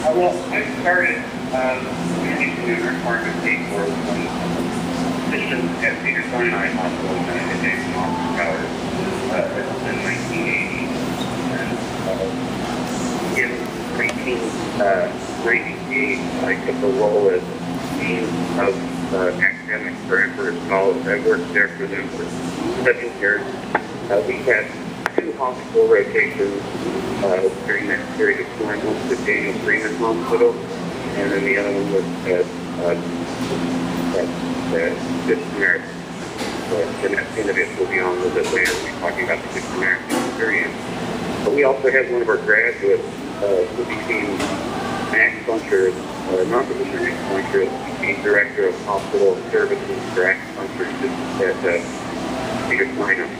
Uh, well, I started um, managing an requirement pay for some positions at Peter Sinai Hospital in United States in Office Towers. Uh, in 1980. And uh, in 19, uh, 98, I took a role as dean of uh, academics for Emperor's College. I worked there for them for seven years. Uh, we had two hospital rotations uh, during that period of time. One was at Daniel Freeman Hospital, and then the other one was at, uh, at, at Samaritan. Uh, and that's Innovative will be on a little bit later. We'll be talking about the Good experience. But we also had one of our graduates uh, who became an acupuncturist, uh, non-physician acupuncturist, became director of hospital services for acupuncturists at uh, Cedars-Sinai.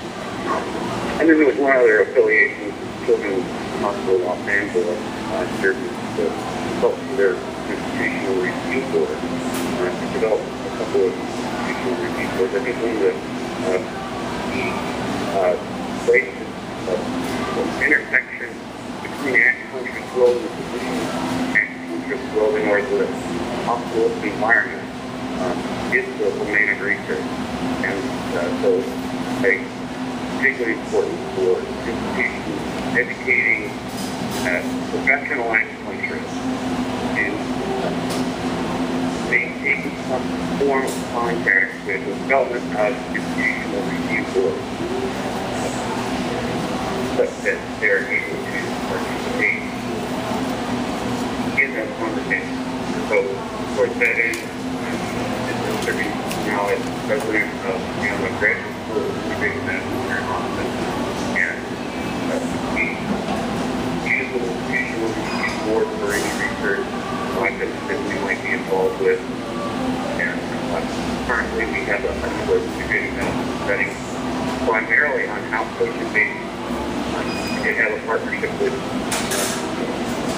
And then there was one other affiliation, Children's Hospital Los Angeles, uh, as the consultant their institutional review board. Uh, to develop a couple of institutional review boards. I think one of the, uh, the uh, places, the intersection between acupuncturist role and the physician acupuncturist role in order to the hospital environment uh, is the domain of research. And uh, so I particularly important for institutions educating uh, professional acupuncturists to uh, maintain some form of contact with the development of institutional review boards such that they're able to participate in those conversations. So, towards that end, I'm serving now as president of the Graduate School of Integrated Medicine here in And uh, use the institutional review board for any research projects that we might be involved with. And uh, currently we have a number of medicine studies primarily on basis. Um, we did have a partnership with uh,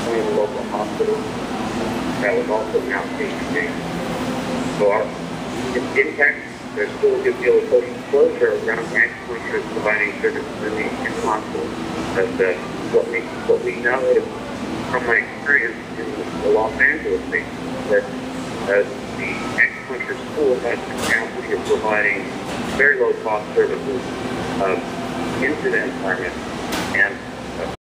one of the local hospitals that was also outpatient basis. So our impact, there's still a good deal of social disclosure around acupuncture providing services in the, hospital. But uh, what we what we know is from my experience in the Los Angeles state that uh, the acupuncture school has the capacity of providing very low cost services um, into the environment and